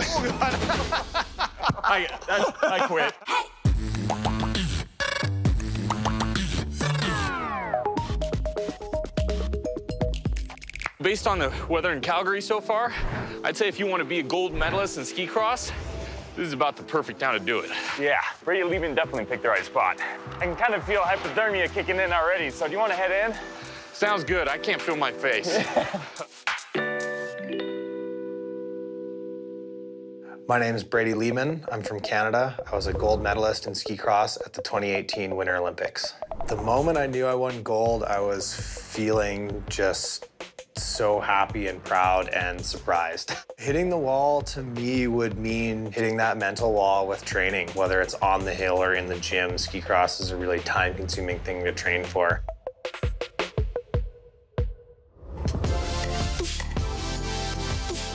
actually. I, that's, I quit. Based on the weather in Calgary so far, I'd say if you want to be a gold medalist in ski cross, this is about the perfect town to do it. Yeah, Brady Leman definitely picked the right spot. I can kind of feel hypothermia kicking in already, so do you want to head in? Sounds good. I can't feel my face. My name is Brady Leman. I'm from Canada. I was a gold medalist in ski cross at the 2018 Winter Olympics. The moment I knew I won gold, I was feeling just so happy and proud and surprised. hitting the wall to me would mean hitting that mental wall with training, whether it's on the hill or in the gym. Ski cross is a really time consuming thing to train for.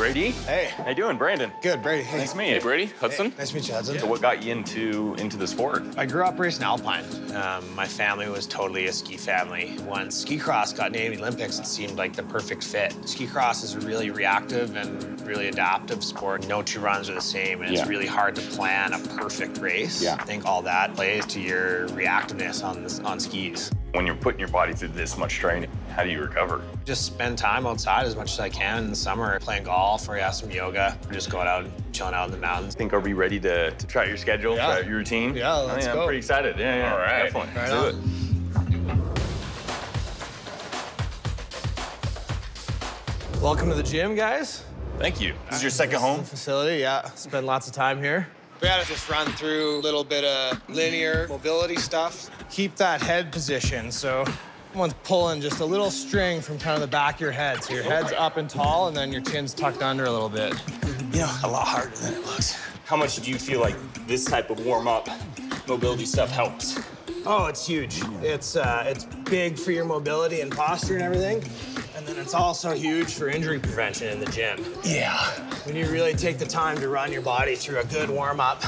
Brady? Hey. How you doing, Brandon? Good, Brady. Hey. Nice to meet you. Hey, Brady. Hudson? Nice to meet you, Hudson. So what got you into into the sport? I grew up racing alpine. Um, my family was totally a ski family. Once ski cross got named Olympics, it seemed like the perfect fit. Ski cross is a really reactive and really adaptive sport. No two runs are the same, and Yeah. it's really hard to plan a perfect race. Yeah. I think all that plays to your reactiveness on the, on skis. When you're putting your body through this much training, how do you recover? Just spend time outside as much as I can in the summer, playing golf or yeah, some yoga, or just going out and chilling out in the mountains. I Think are we ready to, to try your schedule, Yeah. try out your routine? Yeah, I let's think go. I'm pretty excited. Yeah, yeah. All right. Definitely. Right Let's do on. it. Welcome to the gym, guys. Thank you. This is your second home? Facility, yeah. Spend lots of time here. We gotta just run through a little bit of linear mobility stuff. Keep that head position. So someone's pulling just a little string from kind of the back of your head. So your head's up and tall, and then your chin's tucked under a little bit. You know, a lot harder than it looks. How much do you feel like this type of warm-up mobility stuff helps? Oh, it's huge. It's uh, it's big for your mobility and posture and everything. And then it's also huge for injury prevention in the gym. Yeah. When you really take the time to run your body through a good warm up,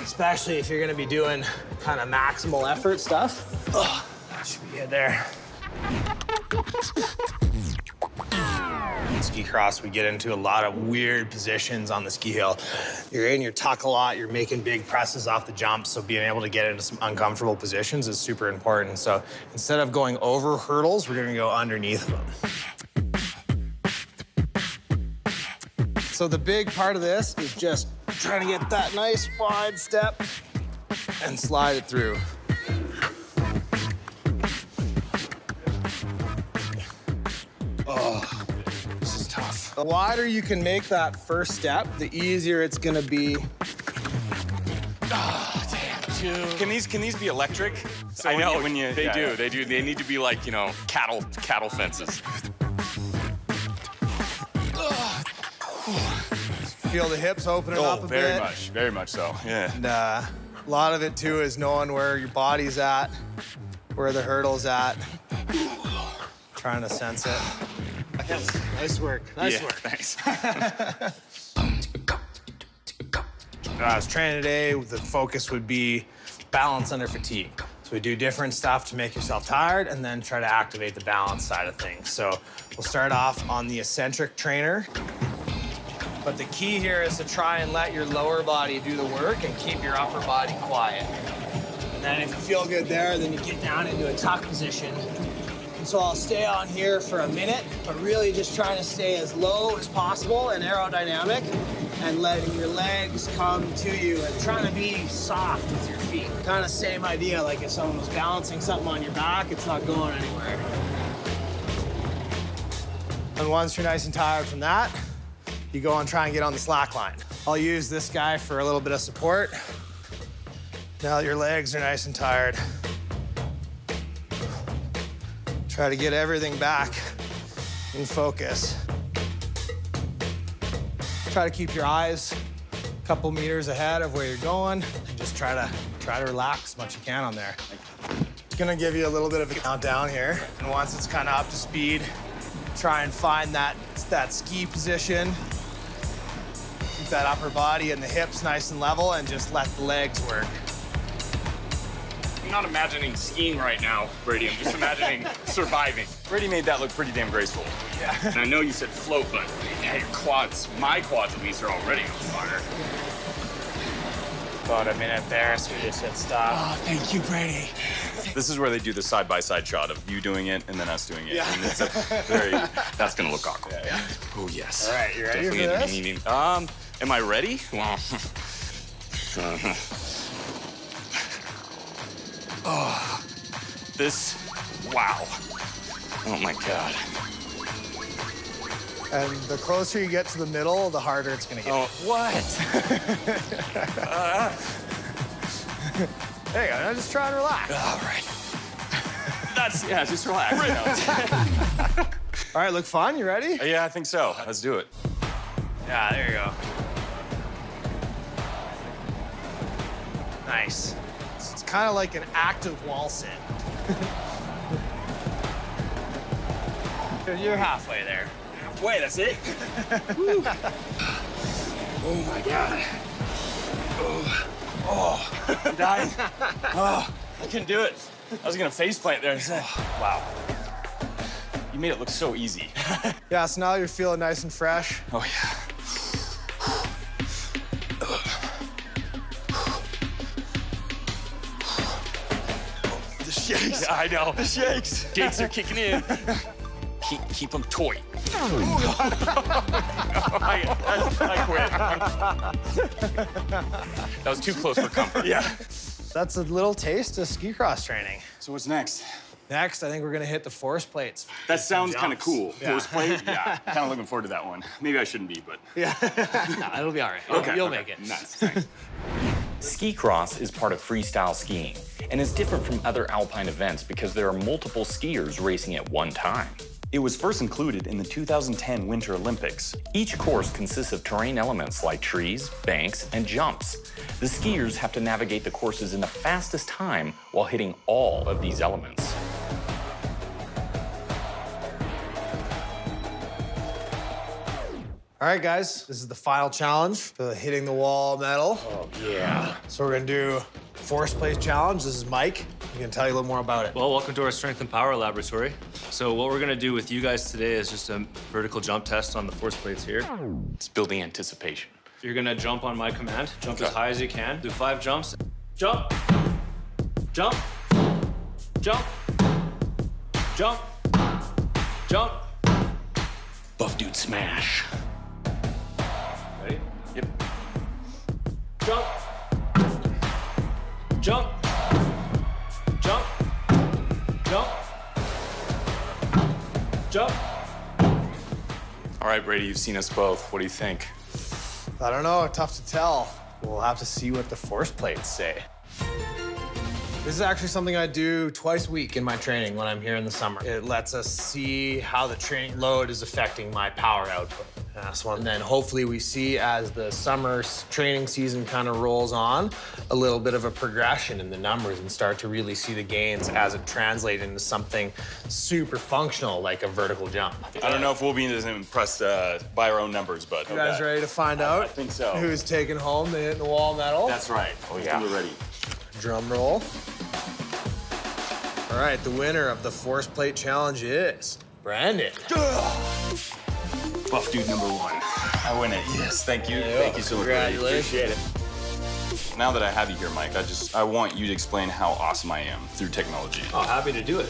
especially if you're gonna be doing kind of maximal effort stuff. Oh, good there. Ski cross, we get into a lot of weird positions on the ski hill. You're in your tuck a lot, you're making big presses off the jumps, so being able to get into some uncomfortable positions is super important. So instead of going over hurdles, we're gonna go underneath them. So the big part of this is just trying to get that nice wide step and slide it through. The wider you can make that first step, the easier it's gonna be. Can these can these be electric? So I when know, you- when you they yeah, do. yeah. They do. They need to be like you know cattle cattle fences. Feel the hips opening Oh, up a very bit. much, very much so. Yeah. And uh, a lot of it too is knowing where your body's at, where the hurdle's at. Trying to sense it. Nice work. Nice yeah. work. Thanks. When I was training today, the focus would be balance under fatigue. So we do different stuff to make yourself tired and then try to activate the balance side of things. So we'll start off on the eccentric trainer. But the key here is to try and let your lower body do the work and keep your upper body quiet. And then if you feel good there, then you get down into a tuck position. So I'll stay on here for a minute, but really just trying to stay as low as possible and aerodynamic and letting your legs come to you and trying to be soft with your feet. Kind of same idea, like if someone was balancing something on your back, it's not going anywhere. And once you're nice and tired from that, you go and try and get on the slack line. I'll use this guy for a little bit of support. Now that your legs are nice and tired, try to get everything back in focus. Try to keep your eyes a couple meters ahead of where you're going and just try to try to relax as much as you can on there. It's gonna give you a little bit of a countdown here. And once it's kind of up to speed, try and find that, that ski position. Keep that upper body and the hips nice and level and just let the legs work. Not imagining skiing right now, Brady. I'm just imagining surviving. Brady made that look pretty damn graceful. Yeah. And I know you said float, but yeah, your quads, my quads at least, are already on fire. About a minute there, so we just hit stop. Oh, thank you, Brady. This is where they do the side-by-side shot of you doing it and then us doing it. Yeah. And it's a very, that's gonna look awkward. Yeah. Oh, yes. All right, you ready Definitely for a this? Um, am I ready? Well, oh, this, wow. Oh my God. And the closer you get to the middle, the harder it's gonna get. Oh, what? There you go. Now just try and relax. All right. That's, yeah, just relax. All right, look fun. You ready? yeah, I think so. Let's do it. Yeah, there you go. Nice. It's, it's kind of like an active wall sit. You're halfway there. Wait, that's it? oh my God. Oh, oh, I'm dying. Oh, I couldn't do it. I was gonna face plant there. Wow. You made it look so easy. Yeah, so now you're feeling nice and fresh. Oh yeah. Shakes. Yeah, I know. The shakes. Gates are kicking in. keep, keep them toy. I, I quit. that was too close for comfort. Yeah. That's a little taste of ski cross training. So what's next? Next, I think we're gonna hit the force plates. That sounds kind of cool. Yeah. Force plate? Yeah. kind of looking forward to that one. Maybe I shouldn't be, but. no, it'll be all right. Okay, You'll okay. make it. Nice. Ski cross is part of freestyle skiing and is different from other alpine events because there are multiple skiers racing at one time. It was first included in the 2010 Winter Olympics. Each course consists of terrain elements like trees, banks, and jumps. The skiers have to navigate the courses in the fastest time while hitting all of these elements. All right, guys, this is the final challenge, for the hitting the wall medal. Oh, Yeah. So we're gonna do force plate challenge. This is Mike. He can tell you a little more about it. Well, welcome to our Strength and Power Laboratory. So what we're gonna do with you guys today is just a vertical jump test on the force plates here. It's building anticipation. You're gonna jump on my command. Jump as high as you can. Do five jumps. Jump. Jump. Jump. Jump. Jump. Buff dude smash. Jump. Jump. Jump. Jump. All right, Brady, you've seen us both. What do you think? I don't know, tough to tell. We'll have to see what the force plates say. This is actually something I do twice a week in my training when I'm here in the summer. It lets us see how the training load is affecting my power output. That's one. And then hopefully we see as the summer training season kind of rolls on, a little bit of a progression in the numbers and start to really see the gains as it translates into something super functional like a vertical jump. I don't know if we'll be as impressed uh, by our own numbers, but You guys okay. ready to find out? I think so. Who's taking home the hit the wall medal? That's right. Oh yeah. We're ready. Drum roll. All right, the winner of the force plate challenge is Brandon. Buff dude number one. I win it. Yes, thank you. Thank you so much. Congratulations. Appreciate it. Now that I have you here, Mike, I just I want you to explain how awesome I am through technology. Oh, happy to do it.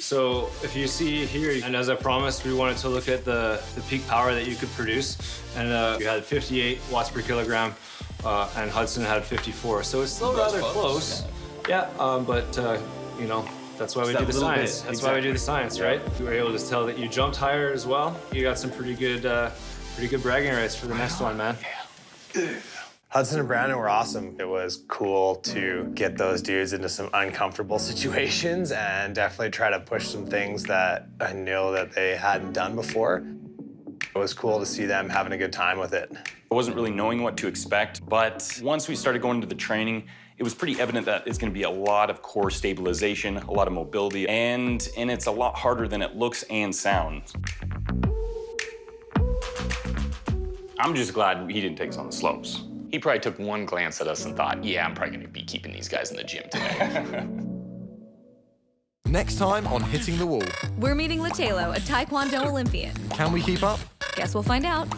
So if you see here, and as I promised, we wanted to look at the, the peak power that you could produce. And uh, you had 58 watts per kilogram, uh, and Hudson had 54. So it's still rather close. Yeah, um, but uh, you know, that's why we that do the little bit, science. That's why we do the exactly. science, right? We were able to tell that you jumped higher as well. You got some pretty good, uh, pretty good bragging rights for the next one, man. Hudson and Brandon were awesome. It was cool to get those dudes into some uncomfortable situations and definitely try to push some things that I know that they hadn't done before. It was cool to see them having a good time with it. I wasn't really knowing what to expect, but once we started going into the training, it was pretty evident that it's going to be a lot of core stabilization, a lot of mobility, and and it's a lot harder than it looks and sounds. I'm just glad he didn't take us on the slopes. He probably took one glance at us and thought, yeah, I'm probably gonna be keeping these guys in the gym today. Next time on Hitting the Wall. We're meeting Lutalo, a Taekwondo Olympian. Can we keep up? Guess we'll find out.